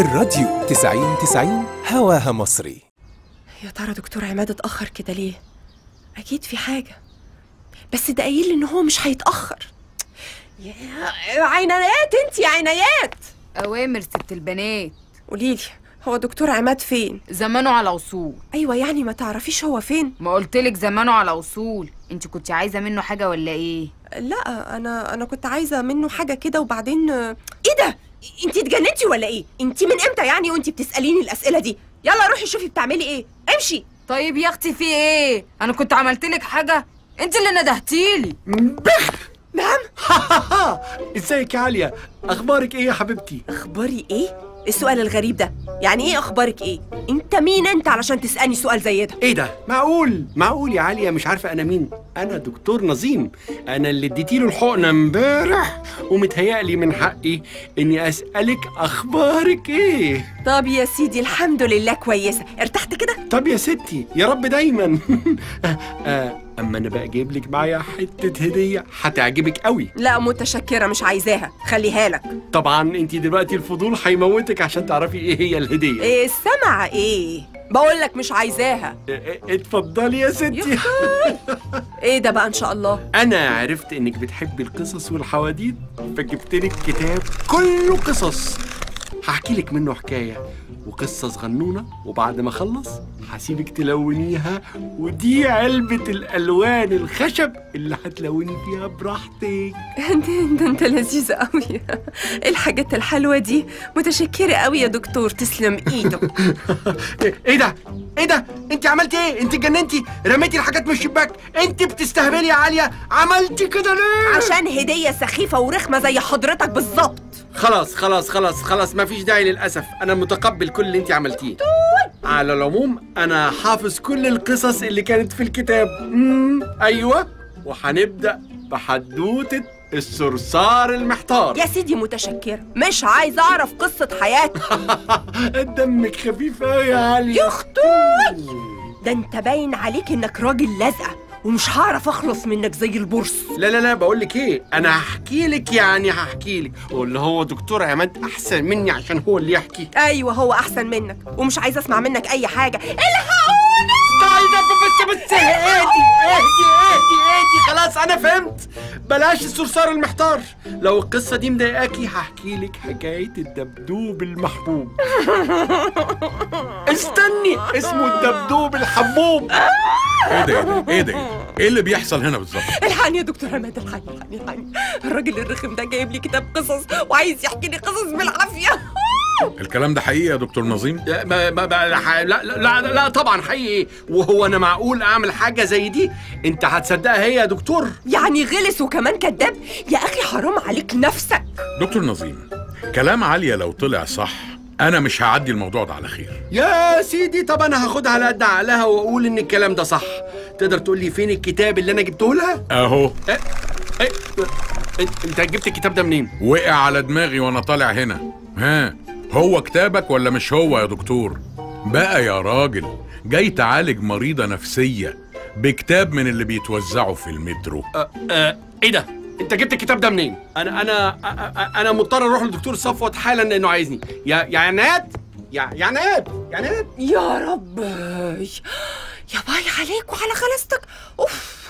الراديو 90 90 هواها مصري يا ترى دكتور عماد اتأخر كده ليه؟ أكيد في حاجة بس ده قايل لي إن هو مش هيتأخر يا عينيات أنت يا عينيات أوامر ست البنات قوليلي هو دكتور عماد فين؟ زمانه على وصول أيوة يعني ما تعرفيش هو فين؟ ما قلتلك زمانه على وصول أنت كنت عايزة منه حاجة ولا إيه لا أنا أنا كنت عايزة منه حاجة كده وبعدين إيه ده؟ انت اتجننتي ولا إيه؟ انت من إمتى يعني وانت بتسأليني الأسئلة دي؟ يلا روحي شوفي بتعملي إيه؟ امشي. طيب يا أختي في إيه؟ أنا كنت عملتلك حاجة. انت اللي ندهتيلي نعم. ازيك يا عليا أخبارك إيه يا حبيبتي؟ اخباري إيه؟ السؤال الغريب ده. يعني إيه أخبارك إيه؟ أنت مين أنت علشان تسألني سؤال زي ده؟ إيه ده؟ معقول؟ معقول يا عليا مش عارفة أنا مين. أنا دكتور نظيم. أنا اللي اديتيله الحقنة امبارح ومتهيألي من حقي إني أسألك أخبارك إيه. طب يا سيدي الحمد لله كويسة. ارتحت كده؟ طب يا ستي يا رب دايما. آه، أما أنا بقى جايب لك معايا حتة هدية هتعجبك قوي. لا متشكرة مش عايزاها. خليها لك. طبعا انت دلوقتي الفضول هيموتك عشان تعرفي إيه هي الهدية. إيه السمع إيه؟ بقول لك مش عايزاها. آه، آه، اتفضلي يا ستي. إيه ده بقى إن شاء الله؟ أنا عرفت إنك بتحبي القصص والحواديت فجبت لك كتاب كله قصص. هحكي لك منه حكاية. وقصة صغنونة وبعد ما أخلص هسيبك تلونيها ودي علبة الألوان الخشب اللي هتلوني فيها براحتك. ده, انت لذيذ قوي. إيه الحاجات الحلوة دي؟ متشكرة قوي يا دكتور. تسلم إيدك. إيه ده؟ إيه ده؟ انت عملتي إيه؟ انت اتجننتي؟ رميتي الحاجات من الشباك؟ انت بتستهبلي يا عاليه عملتي كده ليه؟ عشان هدية سخيفة ورخمة زي حضرتك بالظبط. خلاص خلاص خلاص خلاص مفيش داعي للأسف. أنا متقبل كل اللي أنت عملتيه. على العموم أنا حافظ كل القصص اللي كانت في الكتاب. مم. أيوة. وهنبدأ بحدوتة الصرصار المحتار. يا سيدي متشكره مش عايزه أعرف قصة حياتك دمك خفيف أوي يا علي. يا أختي! ده انت باين عليك إنك راجل لازقه ومش هعرف أخلص منك زي البورس لا لا لا بقول لك إيه؟ أنا هحكي لك يعني هحكي لك. واللي هو دكتور عماد أحسن مني عشان هو اللي يحكي. أيوه هو أحسن منك. ومش عايزه أسمع منك أي حاجة. الحقوني طيب بس بس اهدي اهدي اهدي اهدي خلاص أنا فهمت. بلاش الصرصار المحتار. لو القصة دي مضايقاكي هحكي لك حكاية الدبدوب المحبوب. استني اسمه الدبدوب الحبوب إيه ده إيه ده إيه ده إيه اللي بيحصل هنا بالظبط؟ الحقني يا دكتور عماد الحقني الحقني الحقني. الراجل الرخم ده جايب لي كتاب قصص وعايز يحكي لي قصص بالعافية. الكلام ده حقيقي يا دكتور نظيم؟ لا ما ما ما لا, لا, لا, لا طبعا حقيقي. وهو أنا معقول أعمل حاجة زي دي؟ أنت هتصدقها هي يا دكتور. يعني غلس وكمان كذاب؟ يا أخي حرام عليك نفسك. دكتور نظيم كلام عالية لو طلع صح أنا مش هعدي الموضوع ده على خير يا سيدي طب أنا هاخدها على قد عقلها وأقول إن الكلام ده صح تقدر تقول لي فين الكتاب اللي أنا جبته لها أهو إيه؟ إيه؟ إيه؟ أنت جبت الكتاب ده منين وقع على دماغي وأنا طالع هنا ها هو كتابك ولا مش هو يا دكتور بقى يا راجل جاي تعالج مريضة نفسية بكتاب من اللي بيتوزعوا في المترو أه أه إيه ده انت جبت الكتاب ده منين؟ أنا أنا أنا مضطر أروح للدكتور صفوت حالا لأنه عايزني. يا يا عناد؟ يا يا عناد؟ يا عناد؟ يا رب. يا باي عليك وعلى خلاصتك. أوف.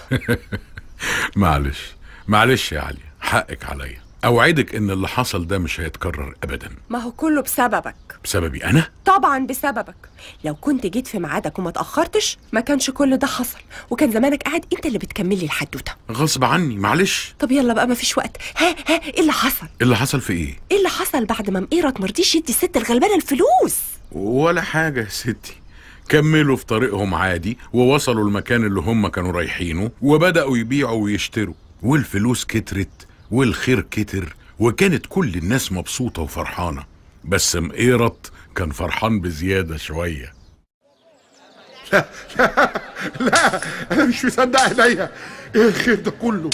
معلش معلش يا علي. حقك عليا. أوعدك إن اللي حصل ده مش هيتكرر ابدا. ما هو كله بسببك. بسببي أنا؟ طبعا بسببك. لو كنت جيت في ميعادك وما تأخرتش ما كانش كل ده حصل. وكان زمانك قاعد أنت اللي بتكملي الحدوتة. غصب عني معلش. طب يلا بقى ما فيش وقت. ها ها إيه اللي حصل؟ اللي حصل في إيه؟ إيه اللي حصل بعد ما مقيرك مرضيش يدي الست الغلبانة الفلوس؟ ولا حاجة يا ستي. كملوا في طريقهم عادي ووصلوا المكان اللي هم كانوا رايحينه وبدأوا يبيعوا ويشتروا. والفلوس كترت. والخير كتر وكانت كل الناس مبسوطة وفرحانة. بس مقيرت كان فرحان بزيادة شوية. لا أنا مش مصدق عينيا إيه الخير ده كله؟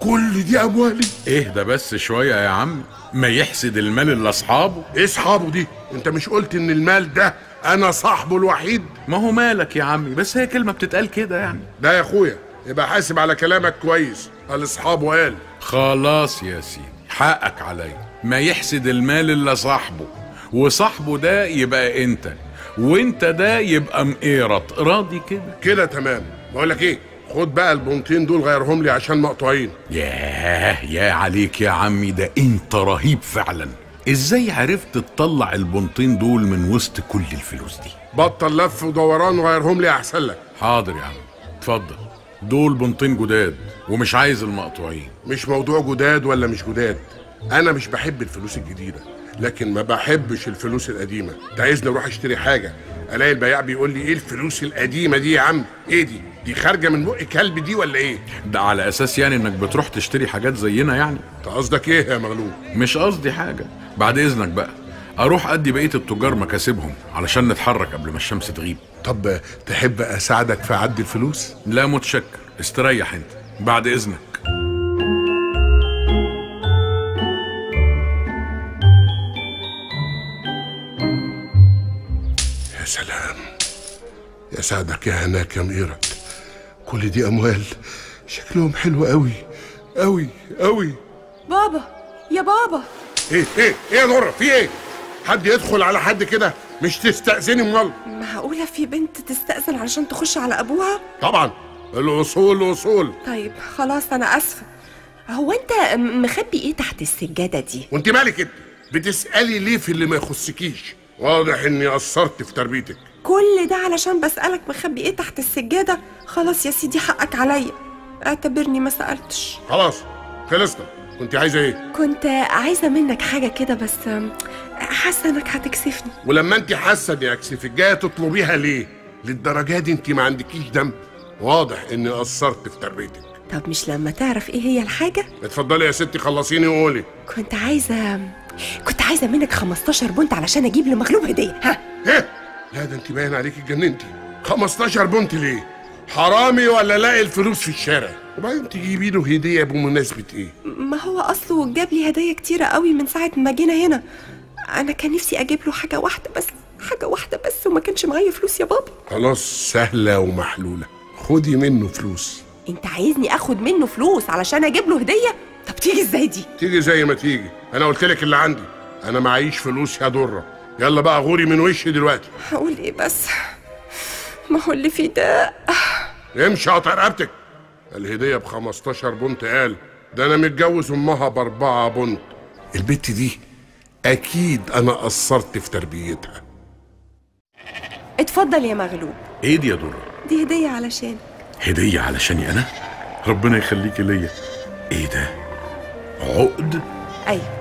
كل دي أموالي. اهدى بس شوية يا عم. ما يحسد المال اللي أصحابه. إيه أصحابه دي؟ أنت مش قلت إن المال ده أنا صاحبه الوحيد؟ ما هو مالك يا عمي بس هي كلمة بتتقال كده يعني. ده يا أخويا. يبقى حاسب على كلامك كويس. قال اصحابه قال خلاص يا سيدي حقك عليا. ما يحسد المال إلا صاحبه. وصاحبه ده يبقى أنت. وأنت ده يبقى مقيرط راضي كده؟ كده تمام. بقول لك إيه خد بقى البنطين دول غيرهم لي عشان مقطوعين. ياه يا عليك يا عمي ده أنت رهيب فعلا. إزاي عرفت تطلع البنطين دول من وسط كل الفلوس دي؟ بطل لف ودوران وغيرهم لي أحسن لك. حاضر يا عم. اتفضل. دول بنطين جداد ومش عايز المقطوعين. مش موضوع جداد ولا مش جداد. أنا مش بحب الفلوس الجديدة لكن ما بحبش الفلوس القديمة. أنت عايزني أروح أشتري حاجة؟ ألاقي البياع بيقول لي إيه الفلوس القديمة دي يا عم؟ إيه دي؟ دي خارجة من بق كلب دي ولا إيه؟ ده على أساس يعني إنك بتروح تشتري حاجات زينا يعني؟ أنت قصدك إيه يا مغلوب؟ مش قصدي حاجة. بعد إذنك بقى. أروح أدي بقية التجار مكاسبهم علشان نتحرك قبل ما الشمس تغيب. طب تحب أساعدك في عد الفلوس؟ لا متشكر. استريح أنت. بعد إذنك. يا سلام. يا سعدك يا هناك يا مقيرك كل دي أموال. شكلهم حلو قوي قوي قوي بابا يا بابا. إيه إيه إيه يا نورة في إيه؟ حد يدخل على حد كده؟ مش تستأذني امال معقولة في بنت تستأذن علشان تخش على أبوها؟ طبعا. الأصول أصول. طيب خلاص أنا آسفة. هو أنت مخبي إيه تحت السجادة دي؟ وأنت مالك أنت؟ بتسألي ليه في اللي ما يخصكيش؟ واضح إني قصرت في تربيتك. كل ده علشان بسألك مخبي إيه تحت السجادة؟ خلاص يا سيدي حقك عليا. اعتبرني ما سألتش. خلاص. خلصنا كنت عايزة إيه؟ كنت عايزة منك حاجة كده بس أم، حاسة إنك هتكسفني. ولما أنت حاسة إني اكسفك جاية تطلبيها ليه؟ للدرجة دي أنت ما عندكيش دم. واضح إني قصرت في تربيتك. طب مش لما تعرف إيه هي الحاجة؟ اتفضلي يا ستي خلصيني وقولي. كنت عايزة كنت عايزة منك 15 بنت علشان أجيب لمغلوب هدية. ها؟ إيه؟ لا ده أنت باين عليكي اتجننتي. 15 بنت ليه؟ حرامي ولا لاقي الفلوس في الشارع؟ وبعدين تجيبي له هدية بمناسبه إيه؟ ما هو أصله جاب لي هدايا كتيرة قوي من ساعة ما جينا هنا. أنا كان نفسي أجيب له حاجة واحدة بس حاجة واحدة بس وما كانش معايا فلوس يا بابا. خلاص سهلة ومحلولة. خدي منه فلوس. أنت عايزني أخد منه فلوس علشان أجيب له هدية؟ طب تيجي إزاي دي؟ تيجي زي ما تيجي. أنا قلت لك اللي عندي. أنا معيش فلوس يا درة. يلا بقى غوري من وشي دلوقتي. هقول إيه بس؟ ما هو اللي فيه ده. امشي قطع رقبتك الهدية ب 15 بنت قال ده أنا متجوز أمها بأربعة بنت. البت دي أكيد أنا قصرت في تربيتها. اتفضل يا مغلوب. إيه دي يا دره دي هدية علشان هدية علشاني أنا؟ ربنا يخليكي ليا. إيه ده؟ عقد؟ أيوه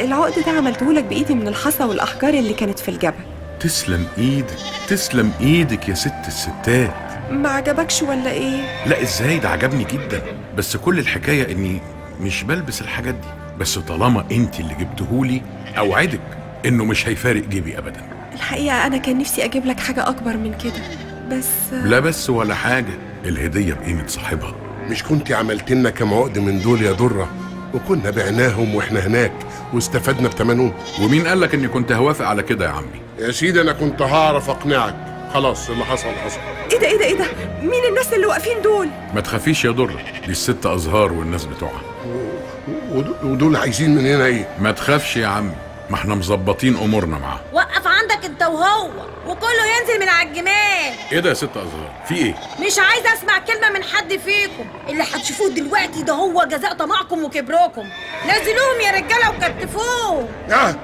العقد ده عملته لك بإيدي من الحصى والأحجار اللي كانت في الجبل. تسلم إيدك تسلم إيدك يا ست الستات. ما عجبكش ولا إيه؟ لا إزاي؟ ده عجبني جدا. بس كل الحكاية إني مش بلبس الحاجات دي. بس طالما انت اللي جبتهولي أوعدك إنه مش هيفارق جيبي ابدا. الحقيقة أنا كان نفسي أجيب لك حاجة أكبر من كده. بس لا بس ولا حاجة. الهدية بقيمة صاحبها. مش كنت عملت لنا كام عقد من دول يا درة؟ وكنا بعناهم وإحنا هناك واستفدنا بتمنهم. ومين قالك إني كنت هوافق على كده يا عمي؟ يا سيدي أنا كنت هعرف أقنعك. خلاص اللي حصل حصل. ده إيه ده إيه ده؟ مين الناس اللي واقفين دول؟ ما تخافيش يا درة دي الست أزهار والناس بتوعها. ود- ودول عايزين مننا إيه؟ ما تخافش يا عمي ما إحنا مظبطين أمورنا معاهم. وقف عندك أنت وهو وكله ينزل من على الجمال. إيه ده يا ست أزهار؟ في إيه؟ مش عايزه أسمع كلمة من حد فيكم. اللي هتشوفوه دلوقتي ده هو جزاء طمعكم وكبركم. نزلوهم يا رجالة وكتفوهم. ها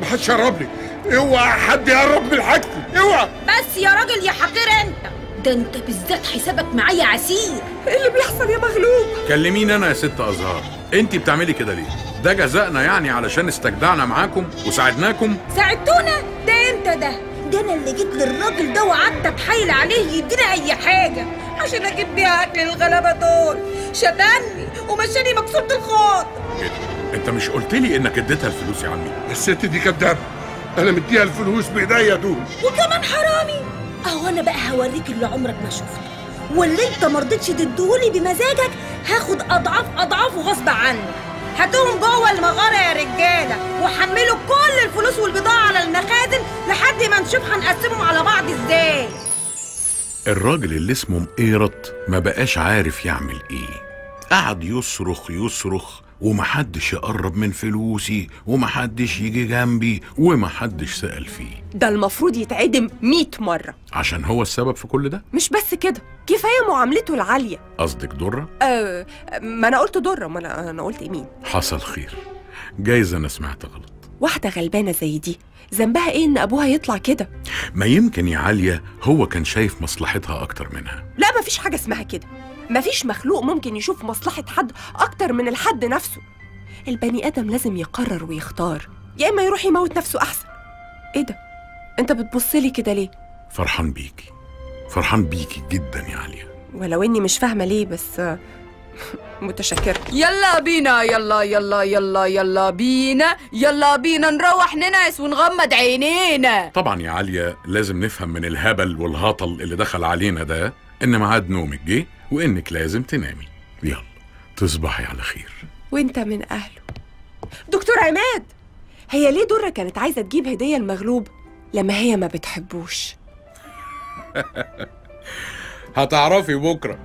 ما حدش يقرب لي. اوعى حد يقرب من حاجتي اوعى. بس يا راجل يا حقير انت. ده انت بالذات حسابك معايا عسير. إيه اللي بيحصل يا مغلوب؟ كلميني أنا يا ست أزهار انت بتعملي كده ليه؟ ده جزائنا يعني علشان استجدعنا معاكم وساعدناكم. ساعدتونا؟ ده انت ده؟ ده أنا اللي جيت للراجل ده وقعدت اتحايل عليه يدينا اي حاجة عشان أجيب بيها اكل للغلابه دول. شتمني ومشاني مكسورة الخاطر إيه؟ انت مش قلت لي انك اديتها الفلوس يا عمي؟ الست دي كدابة. أنا مديها الفلوس بإيديا دول وكمان حرامي. أهو أنا بقى هوريك اللي عمرك ما شفته. واللي أنت مرضتش تديهولي بمزاجك هاخد أضعاف اضعافه غصب عني هاتوهم جوه المغارة يا رجالة وحملوا كل الفلوس والبضاعة على المخازن لحد ما نشوف هنقسمهم على بعض إزاي. الراجل اللي اسمه مقيرط ما بقاش عارف يعمل إيه. قعد يصرخ يصرخ ومحدش يقرب من فلوسي ومحدش يجي جنبي ومحدش سأل فيه. ده المفروض يتعدم 100 مرة. عشان هو السبب في كل ده؟ مش بس كده كفاية معاملته العالية. قصدك درة؟ أه ما أنا قلت ضرة ما أنا, أنا قلت مين حصل خير. جايز أنا سمعت غلط. واحدة غلبانة زي دي ذنبها إيه إن أبوها يطلع كده؟ ما يمكن يا عالية هو كان شايف مصلحتها أكتر منها. لا مفيش حاجة اسمها كده. مفيش مخلوق ممكن يشوف مصلحة حد أكتر من الحد نفسه. البني آدم لازم يقرر ويختار. يا إما يروح يموت نفسه أحسن. إيه ده؟ أنت بتبصلي كده ليه؟ فرحان بيكي. فرحان بيكي جدا يا عالية ولو إني مش فاهمة ليه بس متشكرة. يلا بينا يلا يلا يلا يلا بينا يلا بينا نروح ننعس ونغمض عينينا. طبعا يا عالية لازم نفهم من الهبل والهطل اللي دخل علينا ده إن ميعاد نومك جه وإنك لازم تنامي. يلا تصبحي على خير. وإنت من أهله. دكتور عماد هي ليه درة كانت عايزة تجيب هدية المغلوب لما هي ما بتحبوش؟ هتعرفي بكرة.